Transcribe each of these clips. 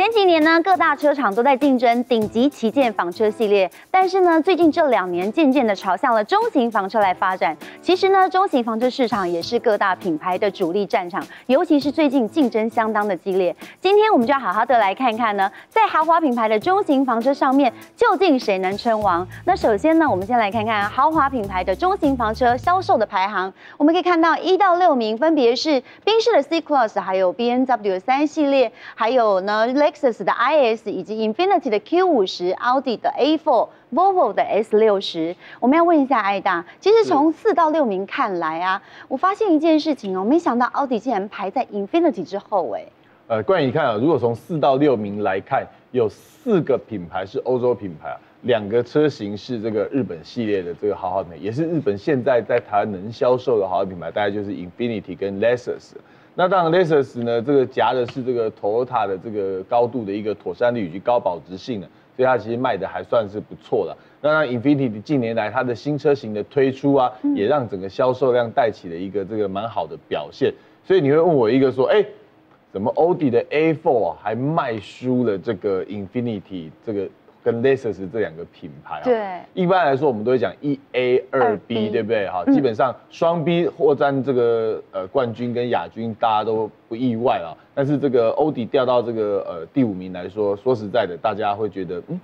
前几年呢，各大车厂都在竞争顶级旗舰房车系列，但是呢，最近这两年渐渐的朝向了中型房车来发展。其实呢，中型房车市场也是各大品牌的主力战场，尤其是最近竞争相当的激烈。今天我们就要好好的来看看呢，在豪华品牌的中型房车上面，究竟谁能称王？那首先呢，我们先来看看豪华品牌的中型房车销售的排行。我们可以看到一到六名分别是宾士的 C Class，还有 B N W 三系列，还有呢。雷 Lexus 的 IS 以及 Infinity 的 Q 五十，奥迪的 A4，Volvo 的 S 六十，我们要问一下艾大，其实从四到六名看来啊，我发现一件事情哦，没想到奥迪竟然排在 Infinity 之后哎。呃，关于你看啊，如果从四到六名来看，有四个品牌是欧洲品牌啊，两个车型是这个日本系列的这个豪华品牌，也是日本现在在台湾能销售的豪华品牌，大概就是 Infinity 跟 Lexus。那当然，Lexus 呢，这个夹的是这个 Toyota 的这个高度的一个妥善率以及高保值性的，所以它其实卖的还算是不错的。那 Infinity 近年来它的新车型的推出啊，也让整个销售量带起了一个这个蛮好的表现。所以你会问我一个说，哎，怎么欧迪的 A4 还卖输了这个 Infinity 这个？跟 Lexus 这两个品牌啊，对，一般来说我们都会讲一 A 二 B，对不对？哈，基本上双 B 获占这个呃冠军跟亚军，大家都不意外啊。但是这个欧迪掉到这个呃第五名来说，说实在的，大家会觉得，嗯，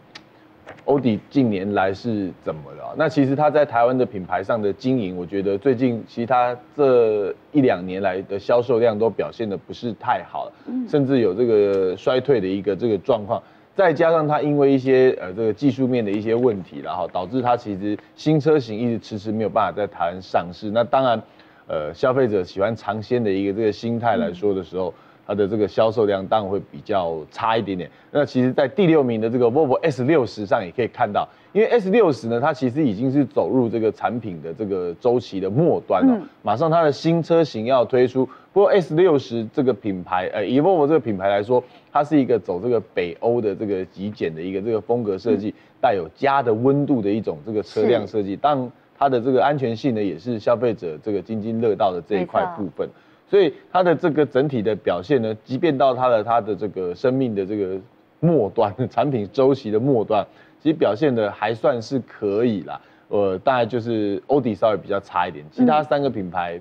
欧迪近年来是怎么了？那其实他在台湾的品牌上的经营，我觉得最近其实它这一两年来的销售量都表现的不是太好，甚至有这个衰退的一个这个状况。再加上它因为一些呃这个技术面的一些问题，然后导致它其实新车型一直迟迟没有办法在台湾上市。那当然，呃，消费者喜欢尝鲜的一个这个心态来说的时候。它的这个销售量当然会比较差一点点。那其实，在第六名的这个 Volvo S 六十上也可以看到，因为 S 六十呢，它其实已经是走入这个产品的这个周期的末端了。马上它的新车型要推出。不过 S 六十这个品牌，呃，以 Volvo 这个品牌来说，它是一个走这个北欧的这个极简的一个这个风格设计，带有家的温度的一种这个车辆设计。当它的这个安全性呢，也是消费者这个津津乐道的这一块部分。所以它的这个整体的表现呢，即便到它的它的这个生命的这个末端，产品周期的末端，其实表现的还算是可以啦。呃，大概就是欧迪稍微比较差一点，其他三个品牌，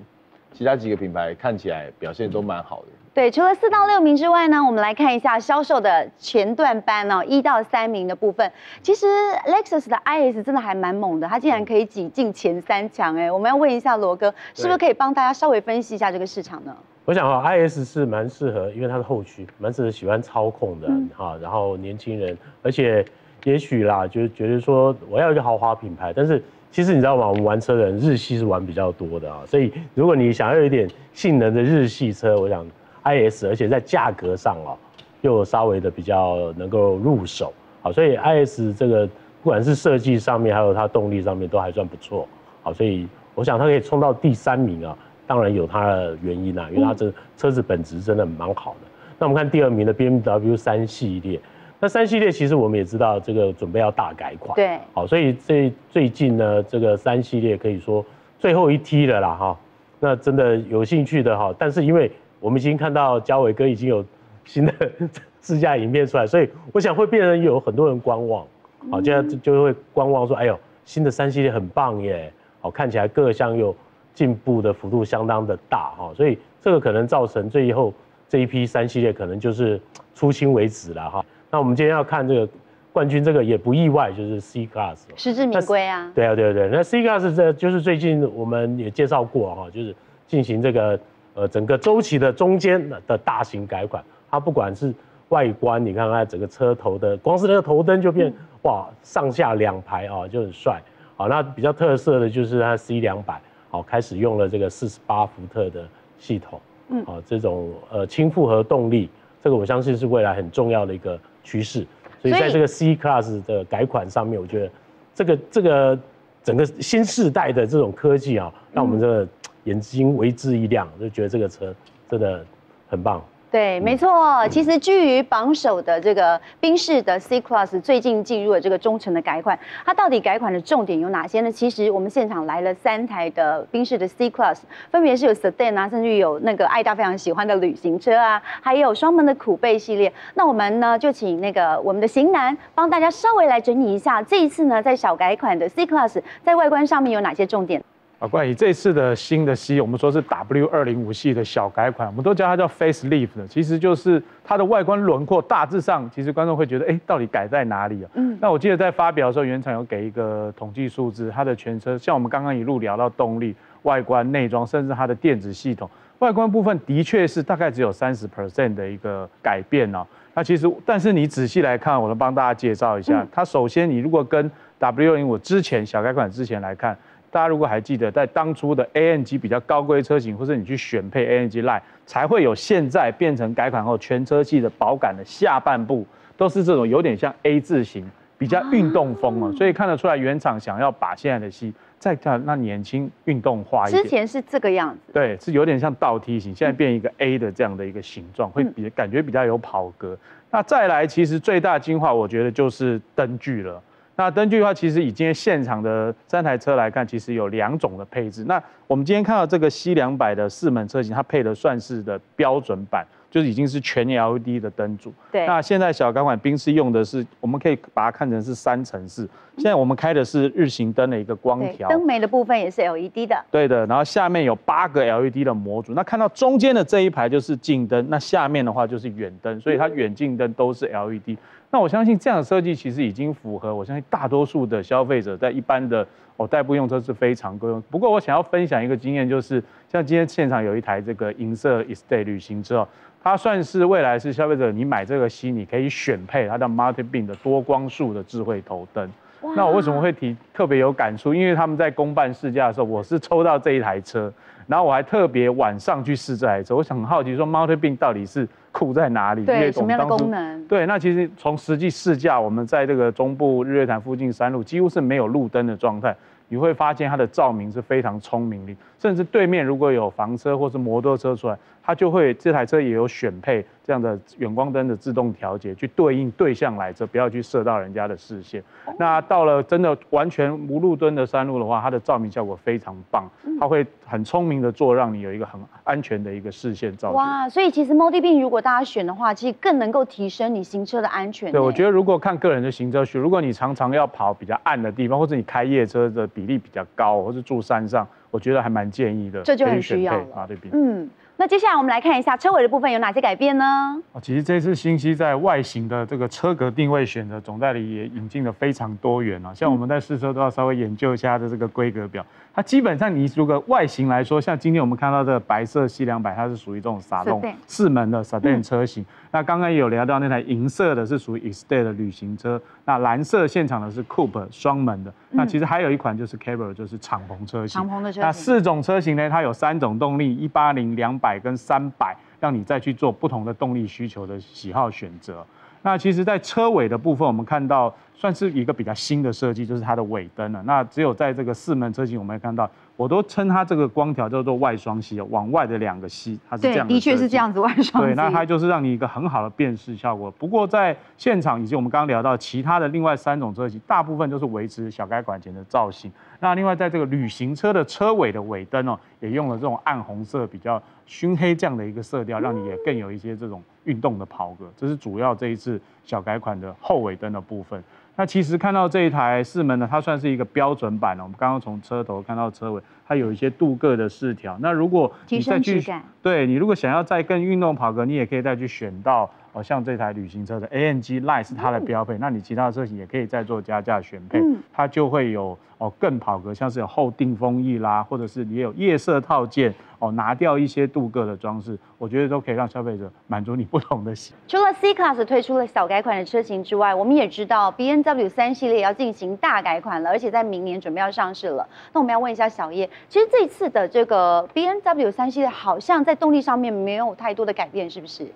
其他几个品牌看起来表现都蛮好的。对，除了四到六名之外呢，我们来看一下销售的前段班哦，一到三名的部分。其实 Lexus 的 IS 真的还蛮猛的，它竟然可以挤进前三强哎。我们要问一下罗哥，是不是可以帮大家稍微分析一下这个市场呢？我想啊，IS 是蛮适合，因为它是后驱蛮适合喜欢操控的哈，然后年轻人，而且也许啦，就是觉得说我要一个豪华品牌，但是其实你知道吗？我们玩车的人日系是玩比较多的啊，所以如果你想要有一点性能的日系车，我想。IS，而且在价格上哦，又稍微的比较能够入手，好，所以 IS 这个不管是设计上面，还有它动力上面都还算不错，好，所以我想它可以冲到第三名啊，当然有它的原因啊，因为它这车子本质真的蛮好的。那我们看第二名的 BMW 三系列，那三系列其实我们也知道这个准备要大改款，对，好，所以这最近呢，这个三系列可以说最后一梯了啦哈，那真的有兴趣的哈，但是因为我们已经看到嘉伟哥已经有新的 试驾影片出来，所以我想会变成有很多人观望，好，现在就会观望说，哎呦，新的三系列很棒耶，好，看起来各项又进步的幅度相当的大哈，所以这个可能造成最后这一批三系列可能就是出清为止了哈。那我们今天要看这个冠军，这个也不意外，就是 C Class，实至名归啊。对啊，对对对，那 C Class 这就是最近我们也介绍过哈，就是进行这个。呃，整个周期的中间的大型改款，它不管是外观，你看看整个车头的，光是那个头灯就变哇，上下两排啊就很帅。好，那比较特色的就是它 C 两百，好开始用了这个四十八伏特的系统，嗯，好这种呃轻复合动力，这个我相信是未来很重要的一个趋势。所以在这个 C Class 的改款上面，我觉得这个这个整个新世代的这种科技啊，让我们这个。眼睛为之一亮，就觉得这个车真的很棒。对，没错。其实居于榜首的这个宾士的 C Class 最近进入了这个中程的改款，它到底改款的重点有哪些呢？其实我们现场来了三台的宾士的 C Class，分别是有 Sedan 啊，甚至有那个爱大非常喜欢的旅行车啊，还有双门的酷背系列。那我们呢就请那个我们的型男帮大家稍微来整理一下，这一次呢在小改款的 C Class 在外观上面有哪些重点？啊，关于这次的新的 C，我们说是 W 二零五系的小改款，我们都叫它叫 Face Lift 的，其实就是它的外观轮廓大致上，其实观众会觉得，哎，到底改在哪里啊？嗯，那我记得在发表的时候，原厂有给一个统计数字，它的全车，像我们刚刚一路聊到动力、外观、内装，甚至它的电子系统，外观部分的确是大概只有三十 percent 的一个改变哦。那其实，但是你仔细来看，我能帮大家介绍一下，它首先你如果跟 W 零五之前小改款之前来看。大家如果还记得，在当初的 AMG 比较高规车型，或者你去选配 AMG Line，才会有现在变成改款后全车系的保感的下半部都是这种有点像 A 字型，比较运动风哦。所以看得出来原厂想要把现在的系再看那年轻运动化一点。之前是这个样子，对，是有点像倒梯形，现在变一个 A 的这样的一个形状，会比感觉比较有跑格。那再来，其实最大精华我觉得就是灯具了。那灯具的话，其实以今天现场的三台车来看，其实有两种的配置。那我们今天看到这个 C 两百的四门车型，它配的算是的标准版，就是已经是全 LED 的灯组。对。那现在小改款宾士用的是，我们可以把它看成是三层式。现在我们开的是日行灯的一个光条。灯眉的部分也是 LED 的。对的。然后下面有八个 LED 的模组。那看到中间的这一排就是近灯，那下面的话就是远灯，所以它远近灯都是 LED。那我相信这样的设计其实已经符合，我相信大多数的消费者在一般的哦代步用车是非常够用。不过我想要分享一个经验，就是像今天现场有一台这个银色 Estate 旅行车，它算是未来是消费者你买这个新，你可以选配它的 Multi Beam 的多光束的智慧头灯。那我为什么会提特别有感触？因为他们在公办试驾的时候，我是抽到这一台车，然后我还特别晚上去试这台车，我想很好奇说 Multi Beam 到底是。酷在哪里？对，什么样的功能？对，那其实从实际试驾，我们在这个中部日月潭附近山路，几乎是没有路灯的状态。你会发现它的照明是非常聪明的，甚至对面如果有房车或是摩托车出来，它就会这台车也有选配这样的远光灯的自动调节，去对应对向来车，不要去射到人家的视线。那到了真的完全无路灯的山路的话，它的照明效果非常棒，它会很聪明的做，让你有一个很安全的一个视线照。哇，所以其实 Multi Beam 如果大家选的话，其实更能够提升你行车的安全。对，我觉得如果看个人的行车需，如果你常常要跑比较暗的地方，或者你开夜车的比例比较高，或是住山上，我觉得还蛮建议的。这就很需要了。嗯。那接下来我们来看一下车尾的部分有哪些改变呢？哦，其实这次新机在外形的这个车格定位选择，总代理也引进了非常多元啊。像我们在试车都要稍微研究一下它的这个规格表。它基本上你如果外形来说，像今天我们看到这个白色 C 两百，它是属于这种洒动四门的 Sedan 车型。那刚刚也有聊到那台银色的是属于 Estate 的旅行车。那蓝色现场的是 Coupe 双门的。那其实还有一款就是 Cabriolet，就是敞篷车型。敞篷的车型。那四种车型呢，它有三种动力，一八零、两百跟三百，让你再去做不同的动力需求的喜好选择。那其实，在车尾的部分，我们看到。算是一个比较新的设计，就是它的尾灯了。那只有在这个四门车型，我们看到，我都称它这个光条叫做外双吸，往外的两个吸，它是这样。的确是这样子外双。对，那它就是让你一个很好的辨识效果。不过在现场以及我们刚刚聊到其他的另外三种车型，大部分都是维持小改款前的造型。那另外在这个旅行车的车尾的尾灯哦，也用了这种暗红色、比较熏黑这样的一个色调，让你也更有一些这种运动的跑格。这是主要这一次小改款的后尾灯的部分。那其实看到这一台四门呢，它算是一个标准版了。我们刚刚从车头看到车尾，它有一些镀铬的饰条。那如果你再去，对你如果想要再更运动跑格，你也可以再去选到哦，像这台旅行车的 AMG Line 是它的标配。那你其他的车型也可以再做加价选配，它就会有哦更跑格，像是有后定风翼啦，或者是也有夜色套件。哦，拿掉一些镀铬的装饰，我觉得都可以让消费者满足你不同的喜。除了 C Class 推出了小改款的车型之外，我们也知道 B N W 三系列要进行大改款了，而且在明年准备要上市了。那我们要问一下小叶，其实这次的这个 B N W 三系列好像在动力上面没有太多的改变，是不是？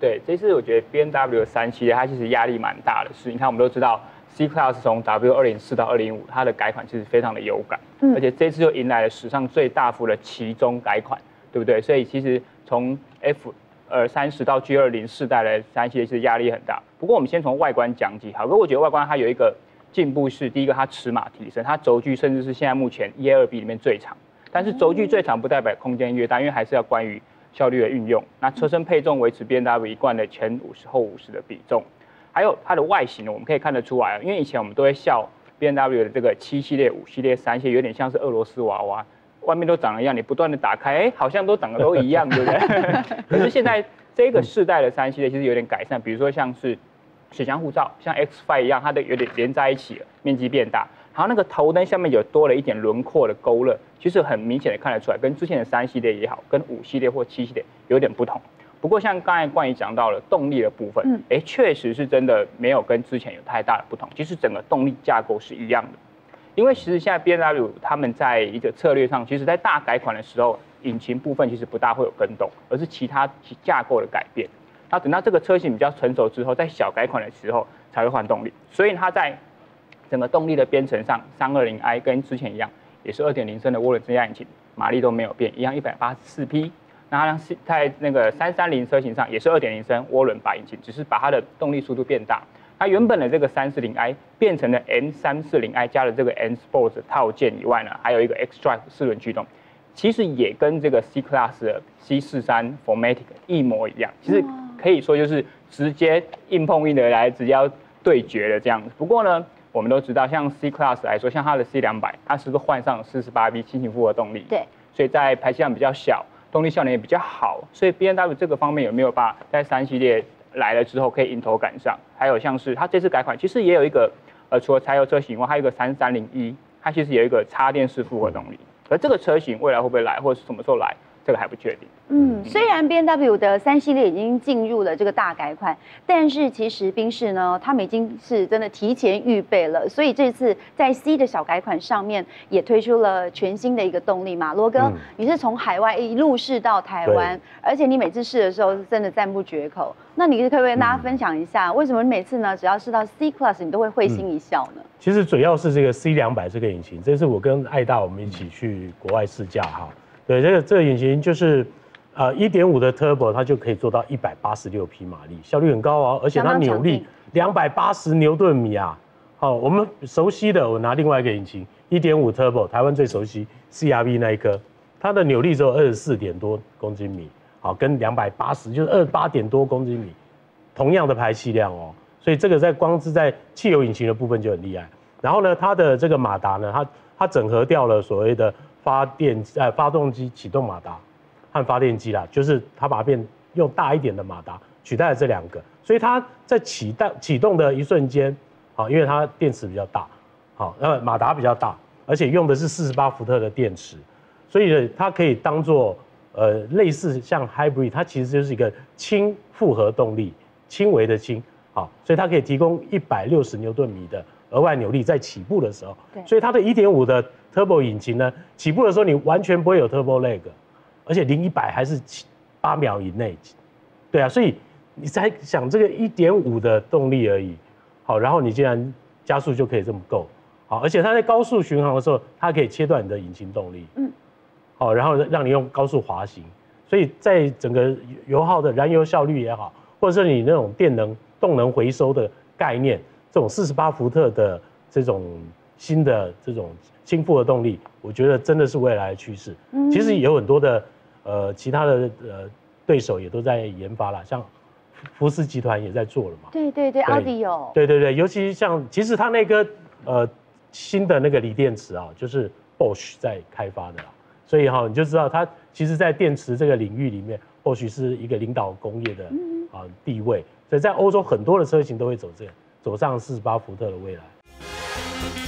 对，这次我觉得 B N W 三系列它其实压力蛮大的，是，你看我们都知道 C Class 从 W 二零四到二零五，它的改款其实非常的有感。而且这次又迎来了史上最大幅的其中改款，对不对？所以其实从 F 呃三十到 G 二零世代的三系列是压力很大。不过我们先从外观讲起，好，可我觉得外观它有一个进步是，第一个它尺码提升，它轴距甚至是现在目前 E A 二 B 里面最长。但是轴距最长不代表空间越大，因为还是要关于效率的运用。那车身配重维持 B N W 一贯的前五十后五十的比重，还有它的外形呢，我们可以看得出来，因为以前我们都会笑 B N W 的这个七系列、五系列、三系列有点像是俄罗斯娃娃，外面都长一样，你不断的打开，哎，好像都长得都一样，对不对？可是现在这个世代的三系列其实有点改善，比如说像是水箱护罩，像 X Five 一样，它的有点连在一起了，面积变大。然后那个头灯下面有多了一点轮廓的勾勒，其实很明显的看得出来，跟之前的三系列也好，跟五系列或七系列有点不同。不过像刚才冠宇讲到了动力的部分，哎，确实是真的没有跟之前有太大的不同。其实整个动力架构是一样的，因为其实现在 B M W 他们在一个策略上，其实在大改款的时候，引擎部分其实不大会有跟动，而是其他其架构的改变。那等到这个车型比较成熟之后，在小改款的时候才会换动力。所以它在整个动力的编程上，三二零 i 跟之前一样，也是二点零升的涡轮增压引擎，马力都没有变，一样一百八十四匹。那它在那个三三零车型上也是二点零升涡轮把引擎，只是把它的动力速度变大。它原本的这个三四零 i 变成了 N 三四零 i 加了这个 N Sports 套件以外呢，还有一个 X Drive 四轮驱动，其实也跟这个 C Class 的 C 四三 Formatic 一模一样。其实可以说就是直接硬碰硬的来直接要对决的这样子。不过呢。我们都知道，像 C Class 来说，像它的 C 两百，它是不是换上四十八 V 轻型复合动力？对，所以在排气量比较小，动力效能也比较好。所以 B M W 这个方面有没有把在三系列来了之后可以迎头赶上？还有像是它这次改款，其实也有一个，呃，除了柴油车型以外，还有一个三三零一，它其实有一个插电式复合动力。而这个车型未来会不会来，或者是什么时候来？这个还不确定。嗯，虽然 B M W 的三系列已经进入了这个大改款，但是其实宾士呢，他们已经是真的提前预备了，所以这次在 C 的小改款上面也推出了全新的一个动力嘛。罗哥，你是从海外一路试到台湾，而且你每次试的时候是真的赞不绝口。那你可不可以跟大家分享一下，为什么你每次呢，只要试到 C Class，你都会会心一笑呢？其实主要是这个 C 两百这个引擎，这是我跟爱大我们一起去国外试驾哈。对，这个这个引擎就是，呃，一点五的 turbo，它就可以做到一百八十六匹马力，效率很高哦，而且它扭力两百八十牛顿米啊。好，我们熟悉的，我拿另外一个引擎，一点五 turbo，台湾最熟悉 CRV 那一颗，它的扭力只有二十四点多公斤米，好，跟两百八十就是二八点多公斤米，同样的排气量哦，所以这个在光是在汽油引擎的部分就很厉害。然后呢，它的这个马达呢，它它整合掉了所谓的。发电呃，发动机启动马达和发电机啦，就是它把它变用大一点的马达取代了这两个，所以它在启动启动的一瞬间，好，因为它电池比较大，好，呃，马达比较大，而且用的是四十八伏特的电池，所以，它可以当做呃类似像 hybrid，它其实就是一个轻复合动力，轻微的轻，好，所以它可以提供一百六十牛顿米的额外扭力在起步的时候，所以它的一点五的。Turbo 引擎呢，起步的时候你完全不会有 Turbo lag，而且零一百还是七八秒以内，对啊，所以你在想这个一点五的动力而已，好，然后你竟然加速就可以这么够，好，而且它在高速巡航的时候，它可以切断你的引擎动力，嗯，好，然后让你用高速滑行，所以在整个油耗的燃油效率也好，或者是你那种电能动能回收的概念，这种四十八伏特的这种新的这种。轻负荷动力，我觉得真的是未来的趋势。嗯，其实有很多的呃其他的呃对手也都在研发了，像福斯集团也在做了嘛。对对对，奥迪有。对对对，尤其像其实它那个呃新的那个锂电池啊，就是 Bosch 在开发的啦。所以哈，你就知道它其实，在电池这个领域里面，Bosch 是一个领导工业的啊地位。所以在欧洲很多的车型都会走这走上四十八伏特的未来。